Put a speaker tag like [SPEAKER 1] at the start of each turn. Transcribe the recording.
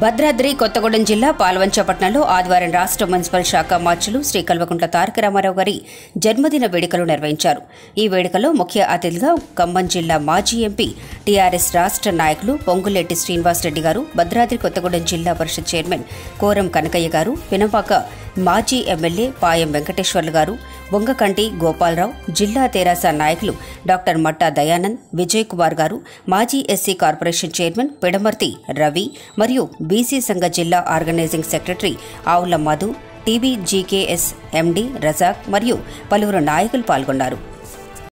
[SPEAKER 1] భద్రాద్రి కొత్తగూడెం జిల్లా పాల్వంచపట్నంలో ఆదివారం రాష్ట్ర మున్సిపల్ శాఖ మార్చులు శ్రీ కల్వకుంట్ల తారక రామారావు గారి జన్మదిన వేడుకలు నిర్వహించారు. ఈ వేడుకలో ముఖ్య అతిథిగా ఖమ్మం జిల్లా మాజీ ఎంపీ టీఆర్ఎస్ రాష్ట్ర నాయకులు పొంగులెట్టి శ్రీనివాసరెడ్డి గారు భద్రాద్రి కొత్తగూడెం జిల్లా పరిషత్ చైర్మన్ కోరం కనకయ్య గారు పినపాక మాజీ ఎమ్మెల్యే పాయం వెంకటేశ్వర్లు గారు బొంగకంటి గోపాలరావు జిల్లా తెరాస నాయకులు డాక్టర్ మట్టా దయానంద్ విజయ్ కుమార్ గారు మాజీ SC corporation chairman Pidamarthi Ravi మరియు బీసీ సంఘ జిల్లా organizing secretary Avula Madhu TV GKS MD Razak మరియు పలువురు నాయకులు పాల్గొన్నారు.